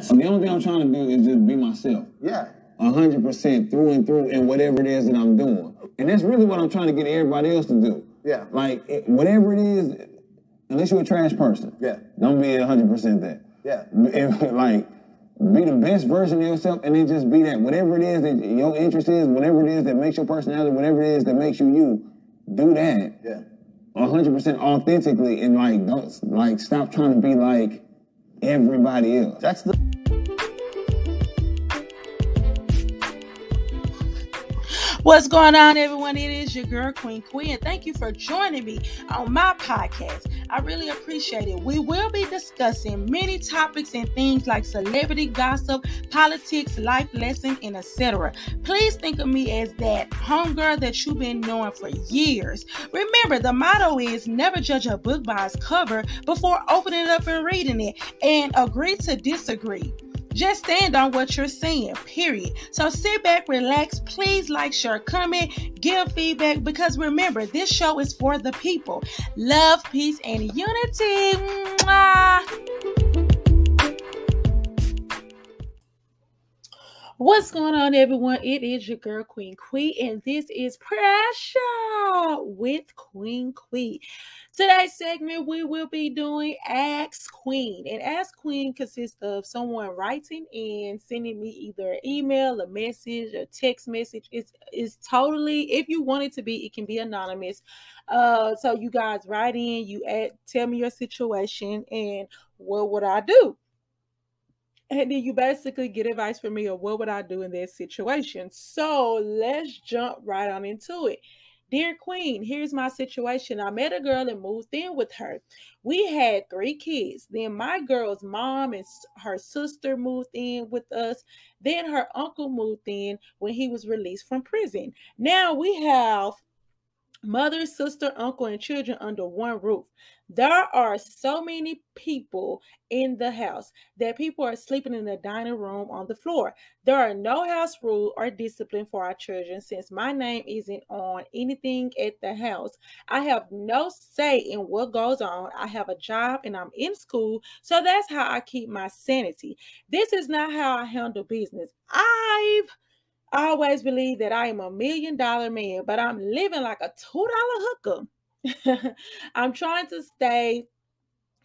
So the only thing I'm trying to do is just be myself. Yeah. hundred percent through and through in whatever it is that I'm doing. And that's really what I'm trying to get everybody else to do. Yeah. Like it- whatever it is, unless you're a trash person. Yeah. Don't be hundred percent that. Yeah. If, like be the best version of yourself and then just be that. Whatever it is that your interest is, whatever it is that makes your personality, whatever it is that makes you you, do that. Yeah. hundred percent authentically and like don't like stop trying to be like everybody else. That's the What's going on, everyone? It is your girl, Queen Que, thank you for joining me on my podcast. I really appreciate it. We will be discussing many topics and things like celebrity gossip, politics, life lessons, and etc. Please think of me as that homegirl that you've been knowing for years. Remember, the motto is never judge a book by its cover before opening it up and reading it, and agree to disagree. Just stand on what you're saying, period. So sit back, relax, please like, share, comment, give feedback because remember, this show is for the people. Love, peace, and unity. Mwah. What's going on, everyone? It is your girl, Queen Que, and this is Pressure with Queen Que. Today's segment, we will be doing Ask Queen. And Ask Queen consists of someone writing and sending me either an email, a message, a text message. It's, it's totally, if you want it to be, it can be anonymous. Uh, so you guys write in, you add, tell me your situation, and what would I do? And then you basically get advice from me or what would I do in this situation. So let's jump right on into it. Dear Queen, here's my situation. I met a girl and moved in with her. We had three kids. Then my girl's mom and her sister moved in with us. Then her uncle moved in when he was released from prison. Now we have mother, sister, uncle, and children under one roof. There are so many people in the house that people are sleeping in the dining room on the floor. There are no house rule or discipline for our children since my name isn't on anything at the house. I have no say in what goes on. I have a job and I'm in school, so that's how I keep my sanity. This is not how I handle business. I've I always believe that I am a million dollar man, but I'm living like a two dollar hooker. I'm trying to stay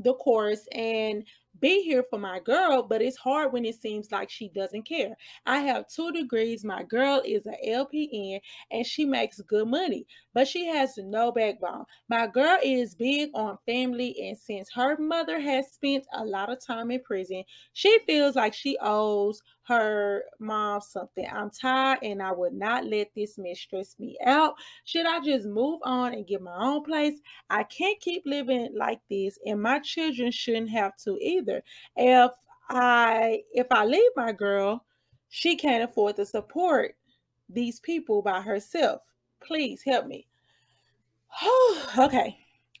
the course and be here for my girl, but it's hard when it seems like she doesn't care. I have two degrees. My girl is a LPN and she makes good money, but she has no backbone. My girl is big on family, and since her mother has spent a lot of time in prison, she feels like she owes her mom something. I'm tired and I would not let this mess stress me out. Should I just move on and get my own place? I can't keep living like this, and my children shouldn't have to either. If I if I leave my girl, she can't afford to support these people by herself. Please help me. okay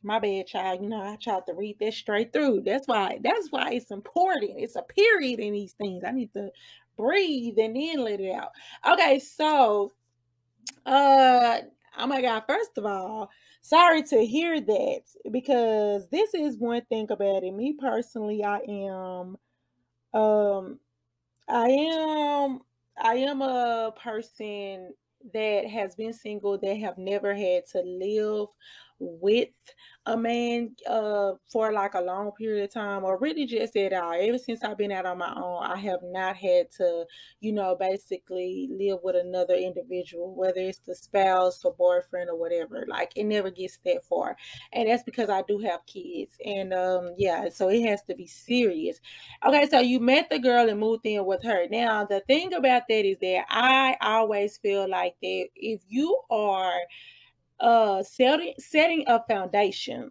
my bad child. You know i tried to read this straight through. That's why that's why it's important. It's a period in these things. I need to breathe and then let it out. Okay so uh oh my god first of all sorry to hear that because this is one thing about it. Me personally i am um i am i am a person that has been single that have never had to live with a man uh for like a long period of time or really just at all. Ever since i've been out on my own i have not had to you know basically live with another individual whether it's the spouse or boyfriend or whatever. Like it never gets that far. And that's because i do have kids. And um yeah so it has to be serious. Okay so you met the girl and moved in with her. Now the thing about that is that i always feel like that if you are uh setting setting a foundation.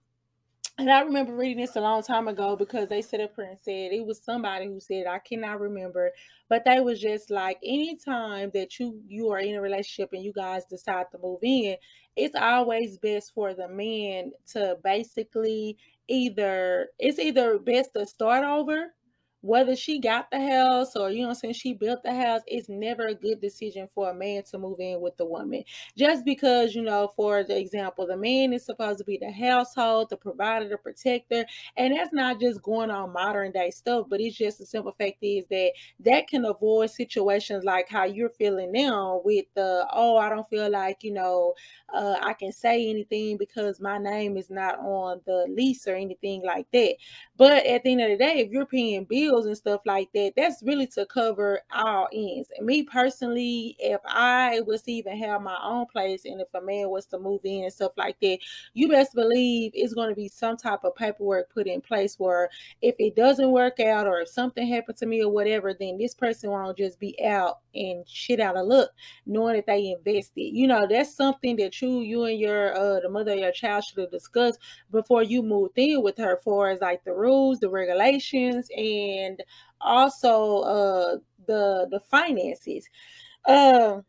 And I remember reading this a long time ago because they set up here and said it was somebody who said I cannot remember, but they was just like anytime that you you are in a relationship and you guys decide to move in, it's always best for the man to basically either it's either best to start over whether she got the house or you know I'm saying she built the house, it's never a good decision for a man to move in with the woman. Just because, you know, for the example, the man is supposed to be the household, the provider, the protector, and that's not just going on modern day stuff, but it's just the simple fact is that that can avoid situations like how you're feeling now with the oh, I don't feel like, you know, uh, I can say anything because my name is not on the lease or anything like that. But at the end of the day, if you're paying bills and stuff like that, that's really to cover all ends. And me personally, if I was to even have my own place and if a man was to move in and stuff like that, you best believe it's going to be some type of paperwork put in place where if it doesn't work out or if something happened to me or whatever, then this person won't just be out and shit out of luck, knowing that they invested. You know, that's something that you, you and your uh the mother of your child should have discussed before you moved in with her for as like the rules, the regulations, and also uh the the finances. Uh,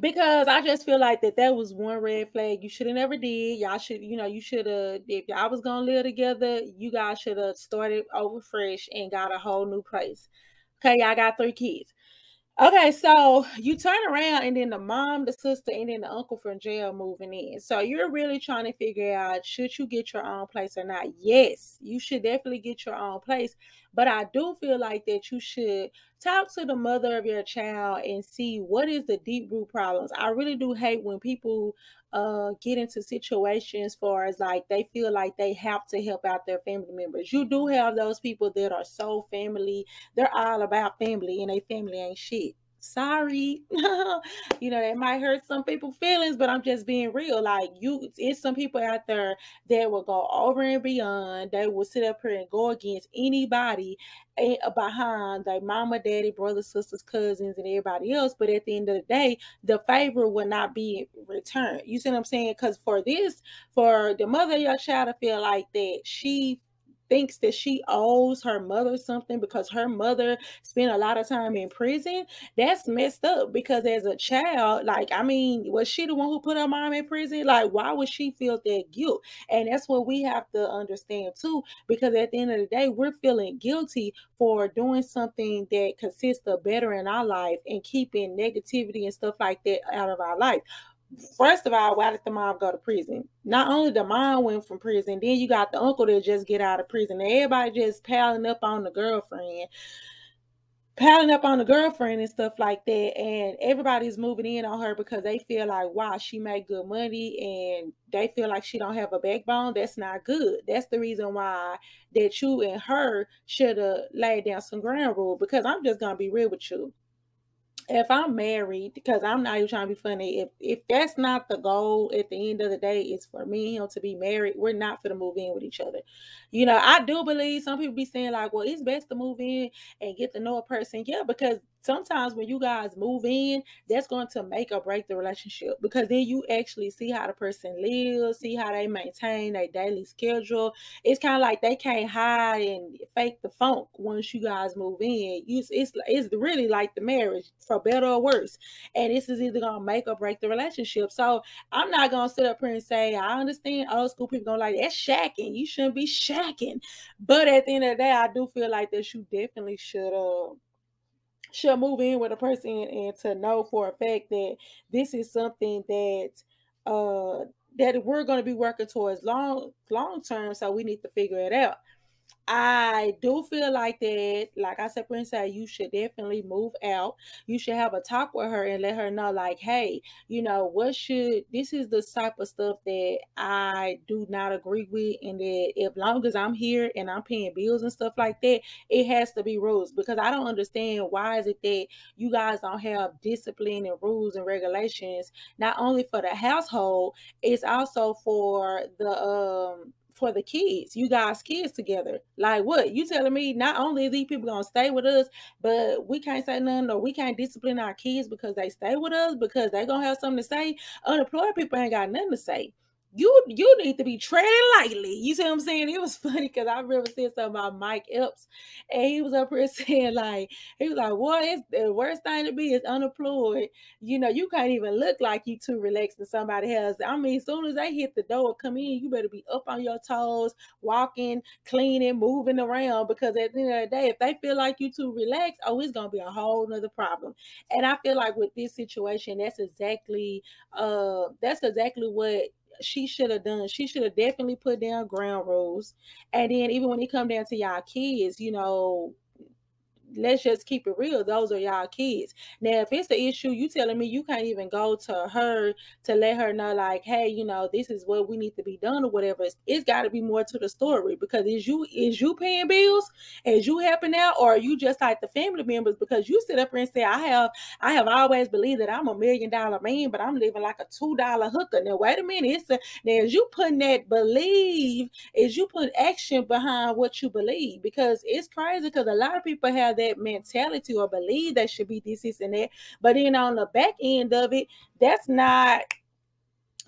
because I just feel like that that was one red flag you should have never did. Y'all should, you know, you should have if y'all was gonna live together, you guys should have started over fresh and got a whole new place. Okay, y'all got three kids. Okay, so you turn around and then the mom, the sister, and then the uncle from jail moving in. So you're really trying to figure out should you get your own place or not? Yes, you should definitely get your own place. But I do feel like that you should talk to the mother of your child and see what is the deep root problems. I really do hate when people uh get into situations for as like they feel like they have to help out their family members. You do have those people that are so family, they're all about family and they family ain't shit sorry. You know that might hurt some people's feelings but i'm just being real. Like you it's some people out there that will go over and beyond. They will sit up here and go against anybody eh, behind their mama daddy brothers sisters cousins and everybody else. But at the end of the day the favor will not be returned. You see what i'm saying? Because for this for the mother of your child to feel like that she thinks that she owes her mother something because her mother spent a lot of time in prison, that's messed up because as a child, like, I mean, was she the one who put her mom in prison? Like, why would she feel that guilt? And that's what we have to understand too, because at the end of the day, we're feeling guilty for doing something that consists of bettering our life and keeping negativity and stuff like that out of our life first of all, why did the mom go to prison? Not only the mom went from prison, then you got the uncle that just get out of prison. Everybody just piling up on the girlfriend, piling up on the girlfriend and stuff like that. And everybody's moving in on her because they feel like, wow, she made good money and they feel like she don't have a backbone. That's not good. That's the reason why that you and her should have laid down some ground rule. Because I'm just gonna be real with you if I'm married, because I'm not even trying to be funny, if if that's not the goal at the end of the day, is for me and him to be married, we're not gonna move in with each other. You know, I do believe some people be saying like, well, it's best to move in and get to know a person. Yeah, because sometimes when you guys move in, that's going to make or break the relationship because then you actually see how the person lives, see how they maintain their daily schedule. It's kind of like they can't hide and fake the funk once you guys move in. You, it's it's really like the marriage, for better or worse. And this is either gonna make or break the relationship. So I'm not gonna sit up here and say I understand old school people gonna like that's shacking. You shouldn't be shacking. But at the end of the day, I do feel like that you definitely should uh should move in with a person and to know for a fact that this is something that uh that we're going to be working towards long long term so we need to figure it out I do feel like that, like I said, Prince said, you should definitely move out. You should have a talk with her and let her know, like, hey, you know, what should this is the type of stuff that I do not agree with, and that if long as I'm here and I'm paying bills and stuff like that, it has to be rules because I don't understand why is it that you guys don't have discipline and rules and regulations, not only for the household, it's also for the um for the kids. You guys kids together. Like what? You telling me not only these people gonna stay with us, but we can't say nothing or we can't discipline our kids because they stay with us because they gonna have something to say. Unemployed people ain't got nothing to say. You you need to be treading lightly. You see what I'm saying? It was funny because I remember seeing something about Mike Epps, and he was up here saying like he was like, "What is the worst thing to be is unemployed? You know, you can't even look like you too relaxed to somebody else. I mean, as soon as they hit the door, come in, you better be up on your toes, walking, cleaning, moving around because at the end of the day, if they feel like you too relaxed, oh, it's gonna be a whole nother problem. And I feel like with this situation, that's exactly uh that's exactly what she should have done. She should have definitely put down ground rules. And then even when it come down to y'all kids, you know, let's just keep it real. Those are y'all kids. Now, if it's the issue, you telling me you can't even go to her to let her know, like, hey, you know, this is what we need to be done or whatever. it's, it's got to be more to the story because is you is you paying bills? Is you helping out, or are you just like the family members? Because you sit up here and say, I have I have always believed that I'm a million dollar man, but I'm living like a two dollar hooker. Now, wait a minute. It's a, now is you putting that believe, is you put action behind what you believe? Because it's crazy because a lot of people have that that mentality or believe that should be this, this, and that. But then on the back end of it, that's not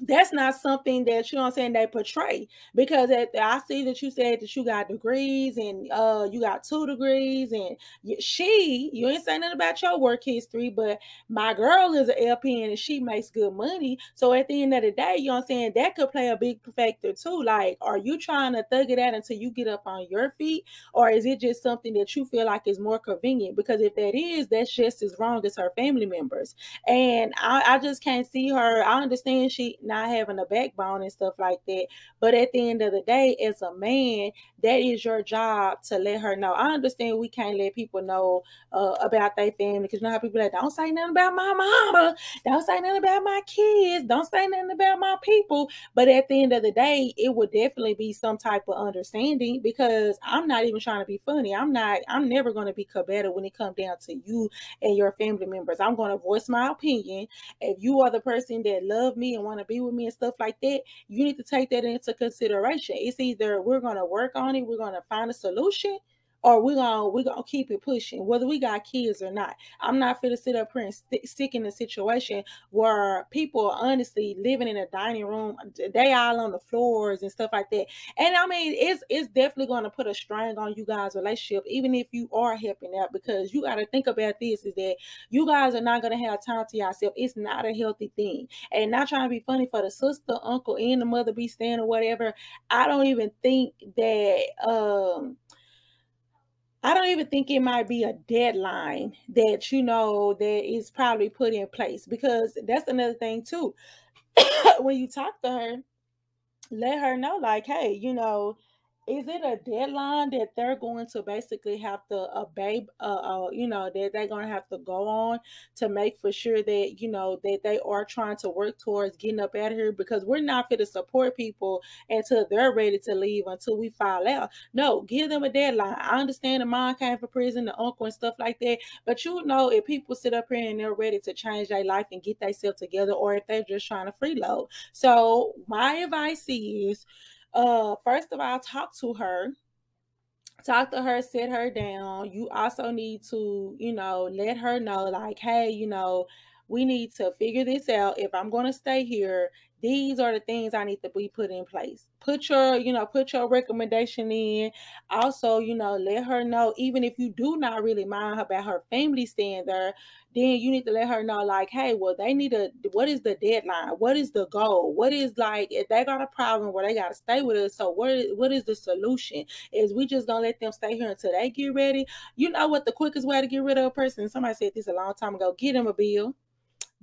that's not something that you know I'm saying they portray. Because at, I see that you said that you got degrees and uh you got two degrees and she you ain't saying nothing about your work history but my girl is an LPN and she makes good money. So at the end of the day you know I'm saying that could play a big factor too. Like are you trying to thug it out until you get up on your feet? Or is it just something that you feel like is more convenient? Because if that is that's just as wrong as her family members. And I, I just can't see her. I understand she not having a backbone and stuff like that. But at the end of the day, as a man, that is your job to let her know. I understand we can't let people know uh, about their family because you know how people like, don't say nothing about my mama, don't say nothing about my kids, don't say nothing about my people. But at the end of the day, it would definitely be some type of understanding because I'm not even trying to be funny. I'm not, I'm never going to be combative when it comes down to you and your family members. I'm going to voice my opinion. If you are the person that love me and want to be with me and stuff like that, you need to take that into consideration. It's either we're going to work on it, we're going to find a solution, or we're gonna we're gonna keep it pushing whether we got kids or not. I'm not fit to sit up here and st- stick in a situation where people are honestly living in a dining room they all on the floors and stuff like that. And i mean it's it's definitely going to put a strain on you guys relationship even if you are helping out because you got to think about this is that you guys are not going to have time to yourself. It's not a healthy thing. And not trying to be funny for the sister uncle and the mother be staying or whatever i don't even think that um I don't even think it might be a deadline that you know that is probably put in place because that's another thing too. when you talk to her, let her know like, hey, you know, is it a deadline that they're going to basically have to obey uh, uh you know that they're going to have to go on to make for sure that you know that they are trying to work towards getting up out of here? Because we're not fit to support people until they're ready to leave until we file out. No give them a deadline. I understand the mom came from prison the uncle and stuff like that but you know if people sit up here and they're ready to change their life and get themselves together or if they're just trying to freeload. So my advice is uh first of all talk to her. Talk to her sit her down. You also need to you know let her know like hey you know we need to figure this out. If i'm going to stay here these are the things I need to be put in place. Put your, you know, put your recommendation in. Also, you know, let her know, even if you do not really mind about her family staying there, then you need to let her know, like, hey, well, they need a what is the deadline? What is the goal? What is like if they got a problem where they gotta stay with us? So what is what is the solution? Is we just gonna let them stay here until they get ready? You know what the quickest way to get rid of a person? Somebody said this a long time ago. Get them a bill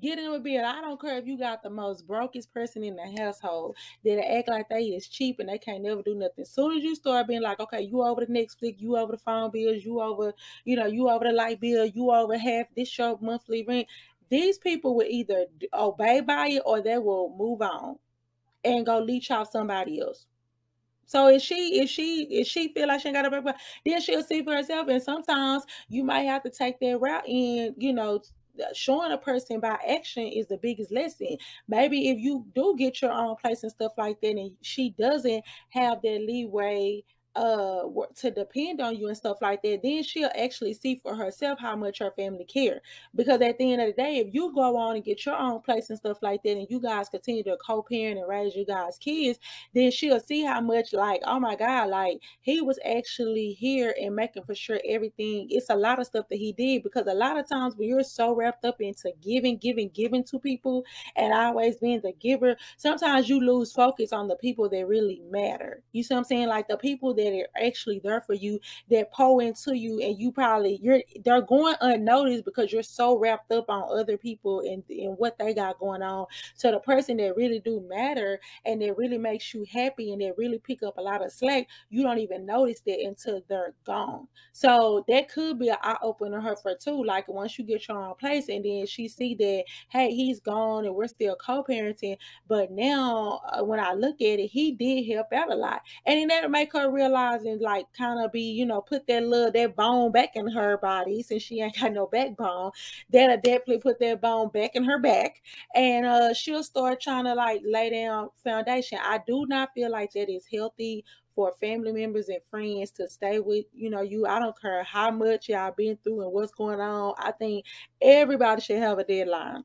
Get in with bill. I don't care if you got the most brokest person in the household that act like they is cheap and they can't never do nothing. Soon as you start being like, okay, you over the Netflix, you over the phone bills, you over, you know, you over the light bill, you over half this show monthly rent. These people will either obey by it or they will move on and go leech off somebody else. So if she if she if she feel like she ain't got a break, then she'll see for herself. And sometimes you might have to take that route and you know showing a person by action is the biggest lesson. Maybe if you do get your own place and stuff like that, and she doesn't have that leeway uh to depend on you and stuff like that then she'll actually see for herself how much her family care. Because at the end of the day if you go on and get your own place and stuff like that and you guys continue to co-parent and raise you guys kids then she'll see how much like oh my god like he was actually here and making for sure everything. It's a lot of stuff that he did because a lot of times when you're so wrapped up into giving giving giving to people and always being the giver sometimes you lose focus on the people that really matter. You see what i'm saying? Like the people that that are actually there for you that pour into you and you probably you're they're going unnoticed because you're so wrapped up on other people and, and what they got going on. So the person that really do matter and that really makes you happy and that really pick up a lot of slack you don't even notice that until they're gone. So that could be an eye-opener her for too like once you get your own place and then she see that hey he's gone and we're still co-parenting. But now uh, when i look at it he did help out a lot. And it never make her realize realize and like kind of be, you know, put that little that bone back in her body since she ain't got no backbone. That'll definitely put that bone back in her back. And uh she'll start trying to like lay down foundation. I do not feel like that is healthy for family members and friends to stay with you know you i don't care how much y'all been through and what's going on i think everybody should have a deadline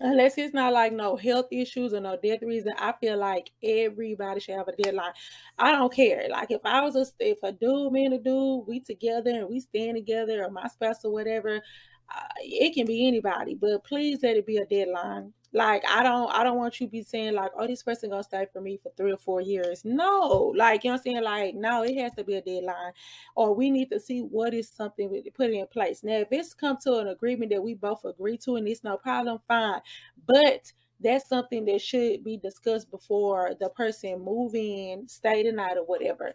unless it's not like no health issues or no death reason, I feel like everybody should have a deadline. I don't care. Like if I was a if a dude, man, a dude, we together and we stand together, or my spouse or whatever, uh, it can be anybody. But please let it be a deadline. Like I don't I don't want you to be saying like, oh, this person gonna stay for me for three or four years. No, like you know I'm saying? Like, no, it has to be a deadline. Or we need to see what is something we put in place. Now, if it's come to an agreement that we both agree to and it's no problem, fine. But that's something that should be discussed before the person move in, stay the night or whatever.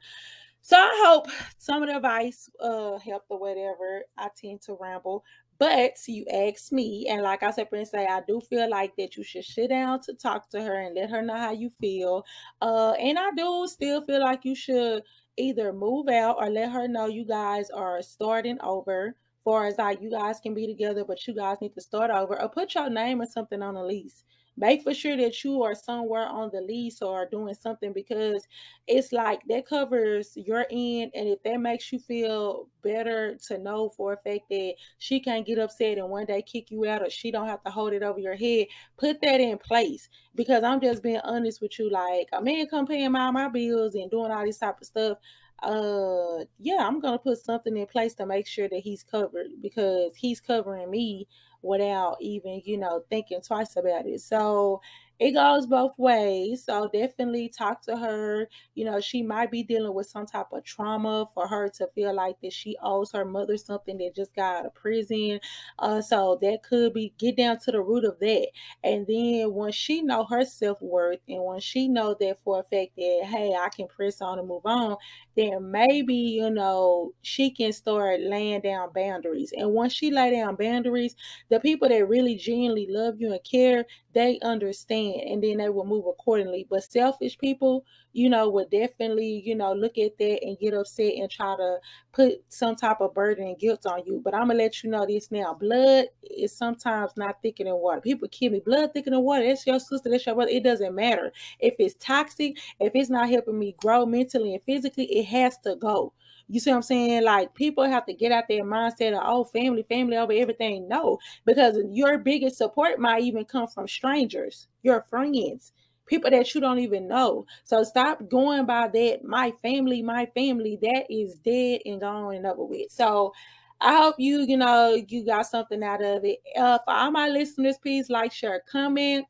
So I hope some of the advice uh helped or whatever. I tend to ramble, but you ask me, and like I said, Prince, say I do feel like that you should sit down to talk to her and let her know how you feel. Uh, and I do still feel like you should either move out or let her know you guys are starting over. Far as like you guys can be together, but you guys need to start over, or put your name or something on a lease make for sure that you are somewhere on the lease or doing something because it's like that covers your end and if that makes you feel better to know for a fact that she can't get upset and one day kick you out or she don't have to hold it over your head put that in place. Because i'm just being honest with you like a man come paying my my bills and doing all this type of stuff uh yeah i'm gonna put something in place to make sure that he's covered because he's covering me without even, you know, thinking twice about it. So it goes both ways. So definitely talk to her. You know, she might be dealing with some type of trauma for her to feel like that she owes her mother something that just got out of prison. Uh, so that could be get down to the root of that. And then once she know her self worth, and once she know that for a fact that hey, I can press on and move on, then maybe you know she can start laying down boundaries. And once she lay down boundaries, the people that really genuinely love you and care, they understand and then they will move accordingly. But selfish people, you know, will definitely, you know, look at that and get upset and try to put some type of burden and guilt on you. But I'm gonna let you know this now. Blood is sometimes not thicker than water. People kill me. Blood thicker than water. That's your sister, that's your brother. It doesn't matter. If it's toxic, if it's not helping me grow mentally and physically, it has to go. You see what I'm saying? Like people have to get out their mindset of oh family, family over everything. No, because your biggest support might even come from strangers, your friends, people that you don't even know. So stop going by that. My family, my family, that is dead and gone and over with. So I hope you, you know, you got something out of it. Uh, for all my listeners, please like, share, comment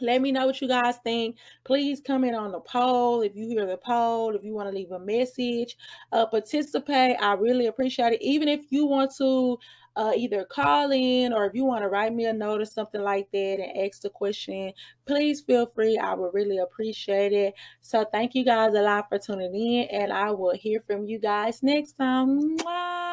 let me know what you guys think. Please comment on the poll if you hear the poll, if you want to leave a message, uh, participate. I really appreciate it. Even if you want to uh, either call in or if you want to write me a note or something like that and ask the question, please feel free. I would really appreciate it. So thank you guys a lot for tuning in, and I will hear from you guys next time. Mwah!